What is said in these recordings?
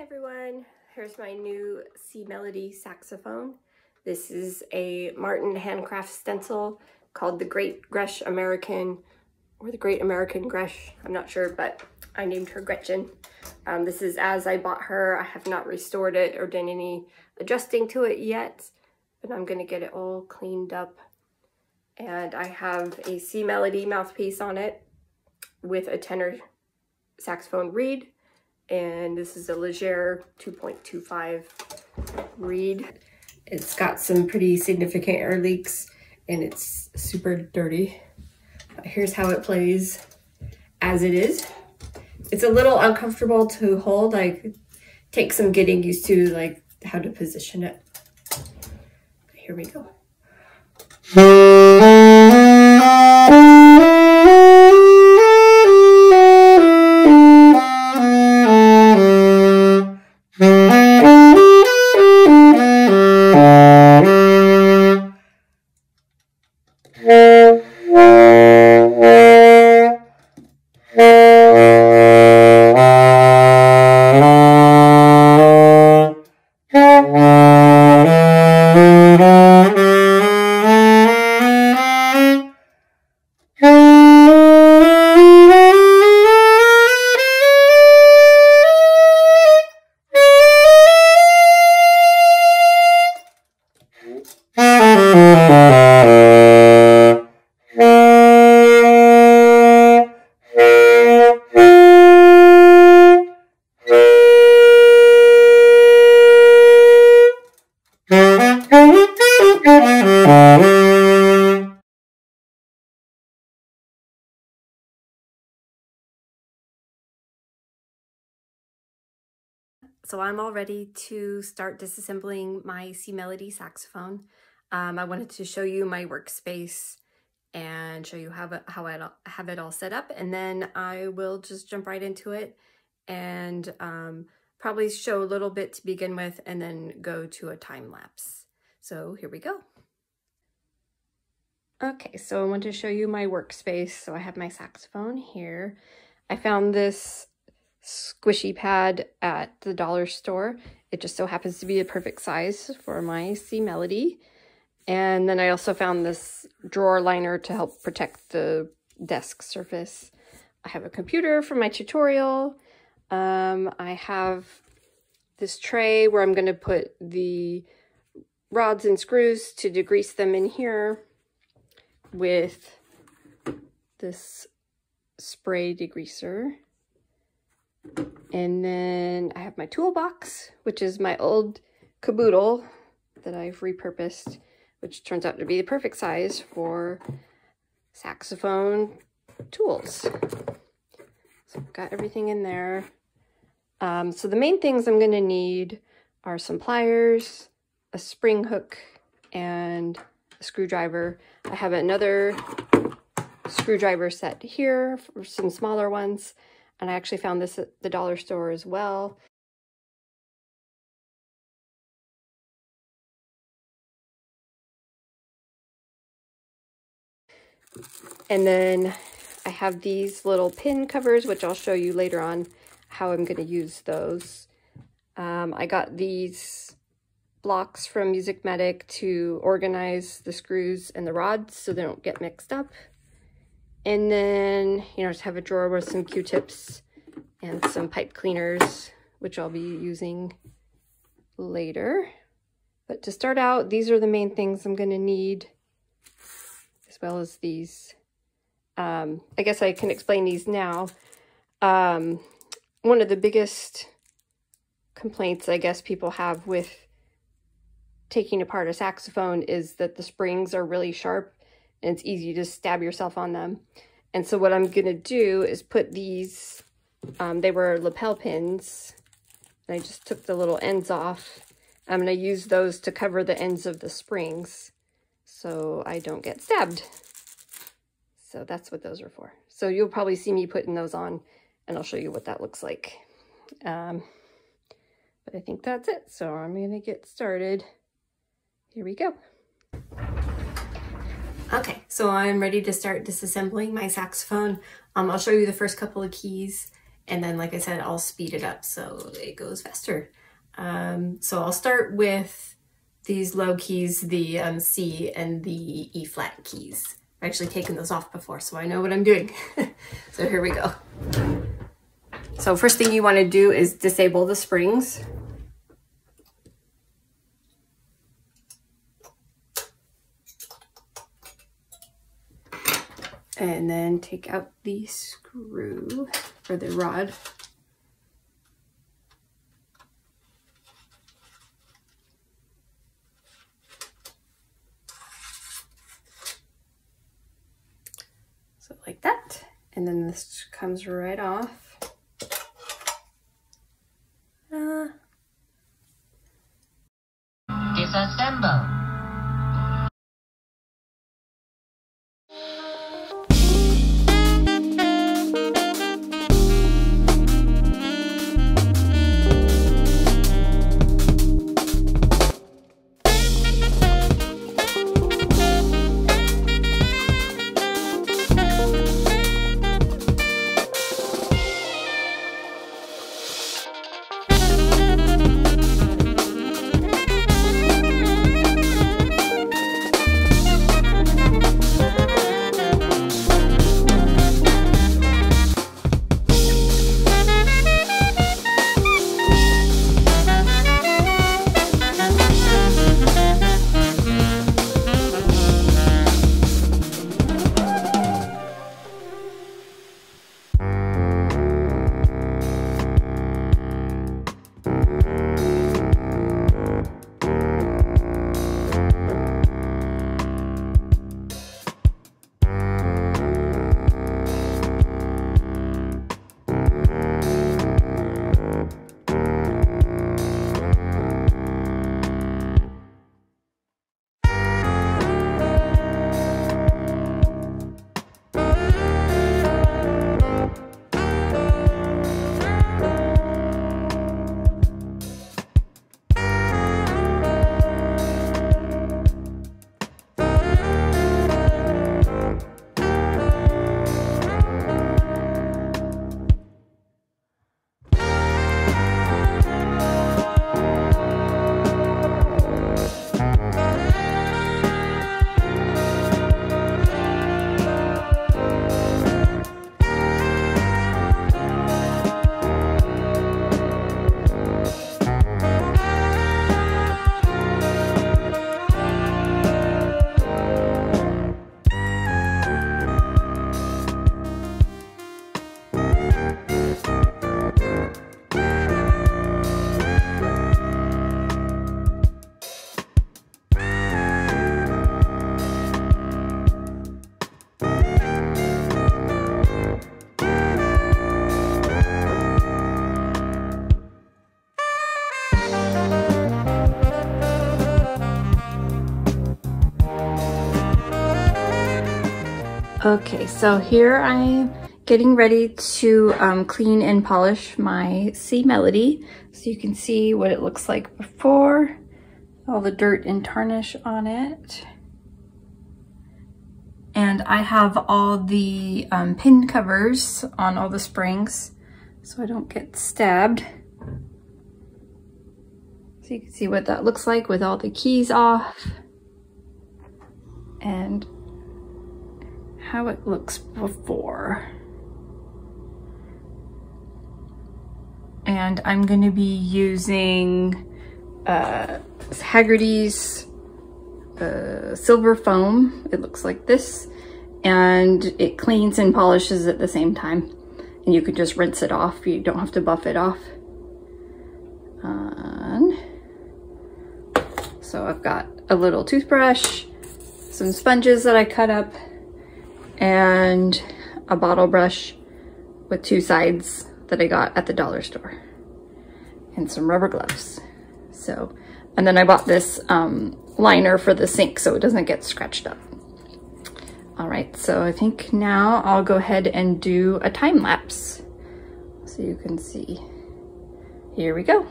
Hi everyone, here's my new C Melody saxophone. This is a Martin handcraft stencil called the Great Gretsch American, or the Great American Gretsch, I'm not sure, but I named her Gretchen. Um, this is as I bought her. I have not restored it or done any adjusting to it yet, but I'm gonna get it all cleaned up. And I have a C Melody mouthpiece on it with a tenor saxophone reed and this is a Légère 2.25 reed. It's got some pretty significant air leaks and it's super dirty. Here's how it plays as it is. It's a little uncomfortable to hold, like take some getting used to like how to position it. Here we go. So I'm all ready to start disassembling my C Melody saxophone. Um, I wanted to show you my workspace and show you how, how I have it all set up. And then I will just jump right into it and um, probably show a little bit to begin with and then go to a time lapse. So here we go. Okay, so I want to show you my workspace. So I have my saxophone here. I found this squishy pad at the dollar store. It just so happens to be a perfect size for my C Melody. And then I also found this drawer liner to help protect the desk surface. I have a computer for my tutorial. Um, I have this tray where I'm going to put the rods and screws to degrease them in here with this spray degreaser. And then I have my toolbox, which is my old caboodle that I've repurposed, which turns out to be the perfect size for saxophone tools. So I've got everything in there. Um, so the main things I'm going to need are some pliers, a spring hook, and a screwdriver. I have another screwdriver set here for some smaller ones. And I actually found this at the dollar store as well. And then I have these little pin covers, which I'll show you later on how I'm going to use those. Um, I got these blocks from Music Medic to organize the screws and the rods so they don't get mixed up. And then, you know, just have a drawer with some Q-tips and some pipe cleaners, which I'll be using later. But to start out, these are the main things I'm going to need, as well as these. Um, I guess I can explain these now. Um, one of the biggest complaints I guess people have with taking apart a saxophone is that the springs are really sharp and it's easy to stab yourself on them. And so what I'm going to do is put these, um, they were lapel pins, and I just took the little ends off. I'm going to use those to cover the ends of the springs so I don't get stabbed. So that's what those are for. So you'll probably see me putting those on and I'll show you what that looks like. Um, but I think that's it. So I'm going to get started. Here we go. Okay, so I'm ready to start disassembling my saxophone. Um, I'll show you the first couple of keys And then, like I said, I'll speed it up so it goes faster. Um, so I'll start with these low keys, the um, C and the E flat keys. I've actually taken those off before, so I know what I'm doing. so here we go. So first thing you want to do is disable the springs. And then take out the screw or the rod. So like that. And then this comes right off. Okay, so here I'm getting ready to um, clean and polish my C Melody. So you can see what it looks like before, all the dirt and tarnish on it. And I have all the um, pin covers on all the springs so I don't get stabbed. So you can see what that looks like with all the keys off. And how it looks before. And I'm going to be using uh, Hagerty's uh, silver foam. It looks like this. And it cleans and polishes at the same time. And you can just rinse it off. You don't have to buff it off. And so I've got a little toothbrush, some sponges that I cut up, and a bottle brush with two sides that I got at the dollar store and some rubber gloves. So, and then I bought this um, liner for the sink so it doesn't get scratched up. All right, so I think now I'll go ahead and do a time lapse so you can see. Here we go.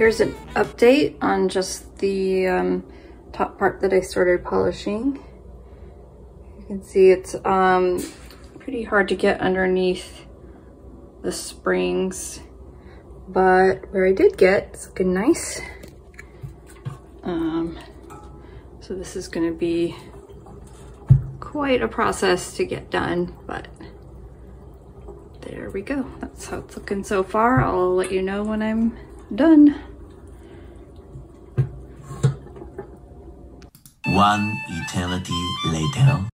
Here's an update on just the um, top part that I started polishing. You can see it's um, pretty hard to get underneath the springs, but where I did get, it's looking nice. Um, so this is gonna be quite a process to get done, but there we go. That's how it's looking so far. I'll let you know when I'm done. One eternity later.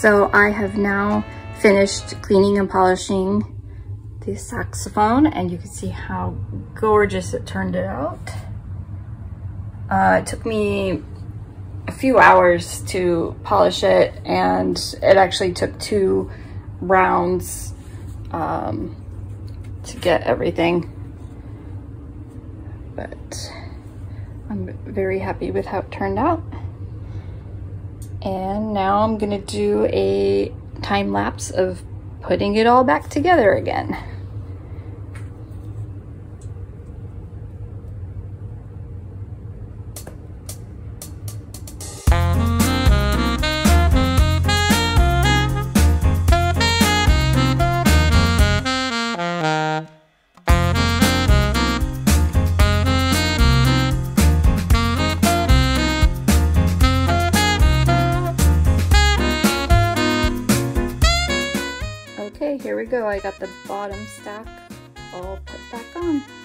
So I have now finished cleaning and polishing the saxophone and you can see how gorgeous it turned out. Uh, it took me a few hours to polish it and it actually took two rounds um, to get everything. But I'm very happy with how it turned out. And now I'm gonna do a time lapse of putting it all back together again. I got the bottom stack all put back on.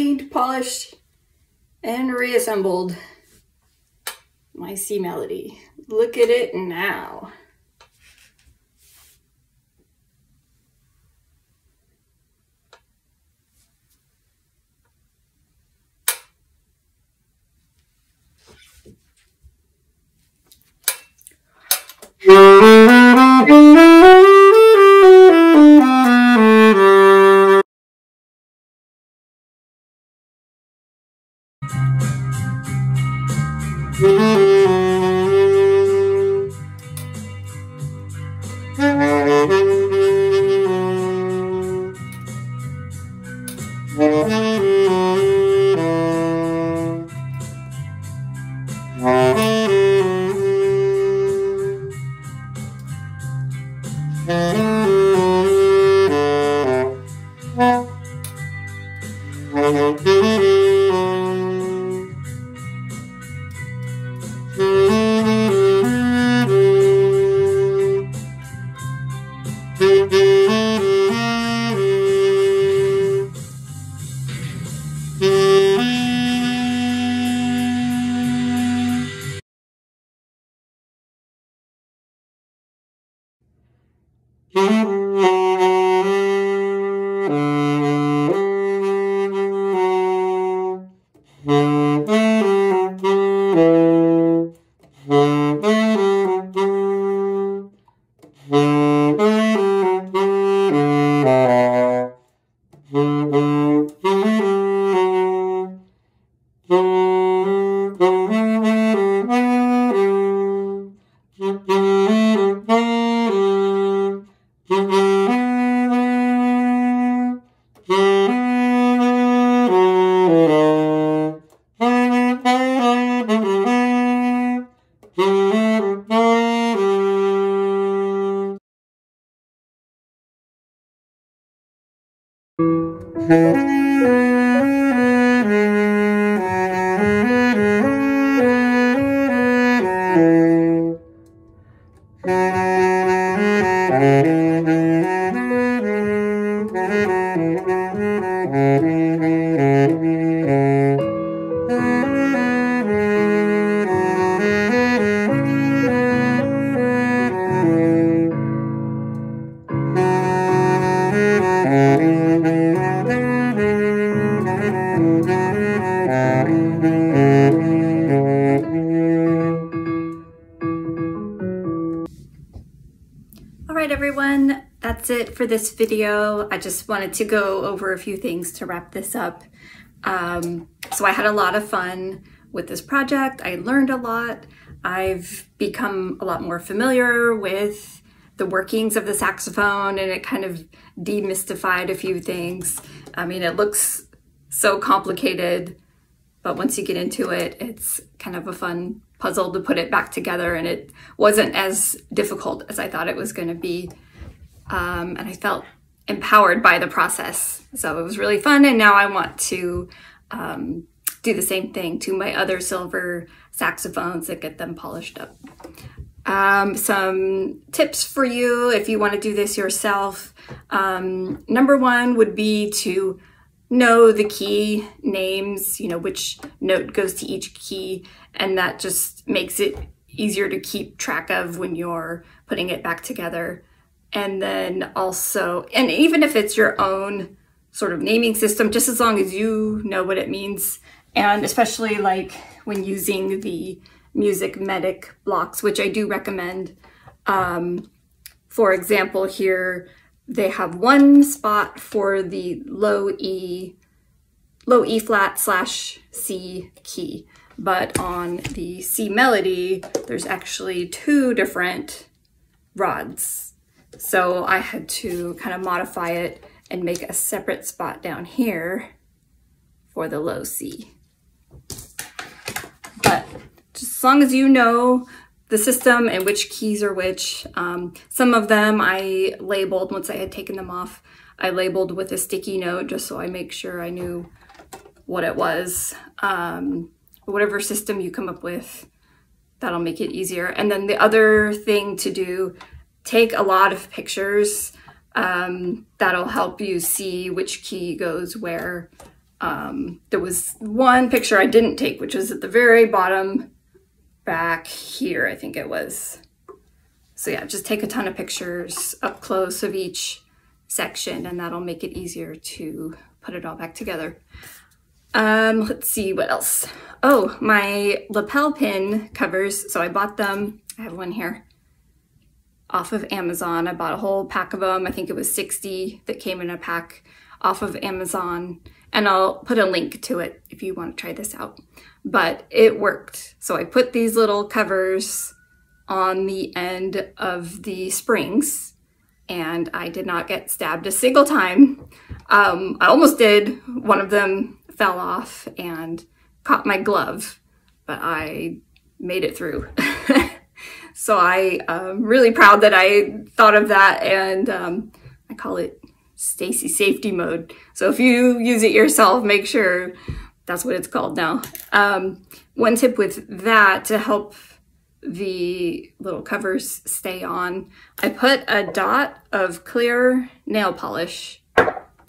cleaned, polished, and reassembled my C Melody. Look at it now. Thank you. Música All right, everyone, that's it for this video. I just wanted to go over a few things to wrap this up. Um, so I had a lot of fun with this project. I learned a lot. I've become a lot more familiar with the workings of the saxophone and it kind of demystified a few things. I mean, it looks so complicated, but once you get into it, it's kind of a fun puzzle to put it back together and it wasn't as difficult as I thought it was going to be. Um, and I felt empowered by the process. So it was really fun. And now I want to um, do the same thing to my other silver saxophones and get them polished up. Um, some tips for you if you want to do this yourself. Um, number one would be to know the key names, you know, which note goes to each key, and that just makes it easier to keep track of when you're putting it back together. And then also, and even if it's your own sort of naming system, just as long as you know what it means, and especially like when using the music medic blocks, which I do recommend. Um, for example, here they have one spot for the low E, low E flat slash C key, but on the C melody, there's actually two different rods. So I had to kind of modify it and make a separate spot down here for the low C. But just as long as you know the system and which keys are which. Um, some of them I labeled once I had taken them off. I labeled with a sticky note just so I make sure I knew what it was. Um, whatever system you come up with, that'll make it easier. And then the other thing to do, take a lot of pictures. Um, that'll help you see which key goes where. Um, there was one picture I didn't take, which was at the very bottom back here, I think it was. So yeah, just take a ton of pictures up close of each section and that'll make it easier to put it all back together. Um, let's see what else. Oh, my lapel pin covers. So I bought them. I have one here off of Amazon. I bought a whole pack of them. I think it was 60 that came in a pack off of Amazon. And I'll put a link to it if you want to try this out. But it worked. So I put these little covers on the end of the springs and I did not get stabbed a single time. Um, I almost did. One of them fell off and caught my glove, but I made it through. so I am really proud that I thought of that and um, I call it Stacie safety mode. So if you use it yourself, make sure that's what it's called now. Um, one tip with that to help the little covers stay on, I put a dot of clear nail polish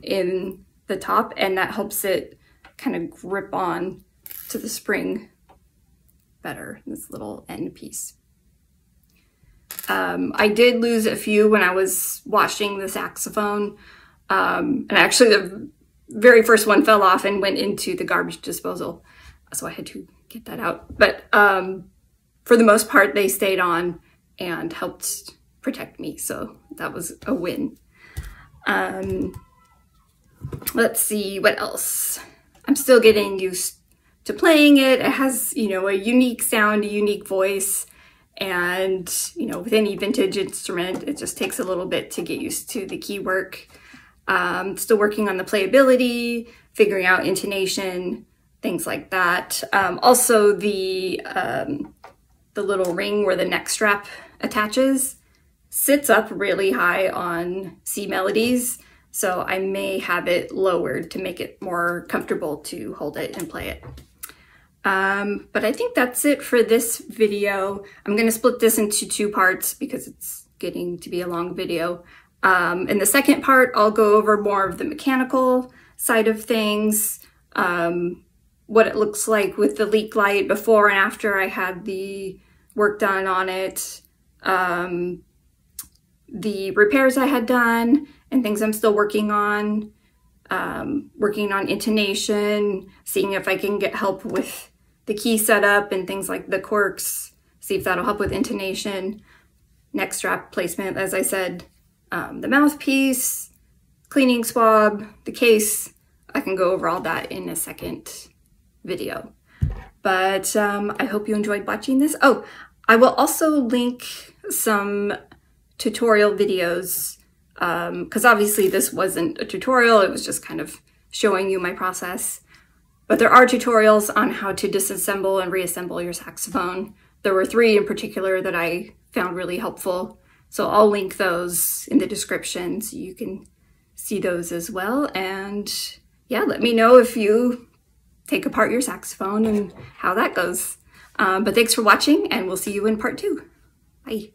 in the top and that helps it kind of grip on to the spring better, this little end piece. Um, I did lose a few when I was washing the saxophone. Um, and actually the very first one fell off and went into the garbage disposal. So I had to get that out. But um, for the most part, they stayed on and helped protect me. So that was a win. Um, let's see what else. I'm still getting used to playing it. It has, you know, a unique sound, a unique voice. And, you know, with any vintage instrument, it just takes a little bit to get used to the key work. Um, still working on the playability, figuring out intonation, things like that. Um, also, the um, the little ring where the neck strap attaches sits up really high on C melodies, so I may have it lowered to make it more comfortable to hold it and play it. Um, but I think that's it for this video. I'm gonna split this into two parts because it's getting to be a long video. Um, in the second part, I'll go over more of the mechanical side of things, um, what it looks like with the leak light before and after I had the work done on it, um, the repairs I had done and things I'm still working on, um, working on intonation, seeing if I can get help with the key setup and things like the corks, see if that'll help with intonation, neck strap placement, as I said, um, the mouthpiece, cleaning swab, the case. I can go over all that in a second video. But um, I hope you enjoyed watching this. Oh, I will also link some tutorial videos because um, obviously this wasn't a tutorial, it was just kind of showing you my process. But there are tutorials on how to disassemble and reassemble your saxophone. There were three in particular that I found really helpful. So I'll link those in the description so you can see those as well. And yeah, let me know if you take apart your saxophone and how that goes. Um, but thanks for watching and we'll see you in part two. Bye.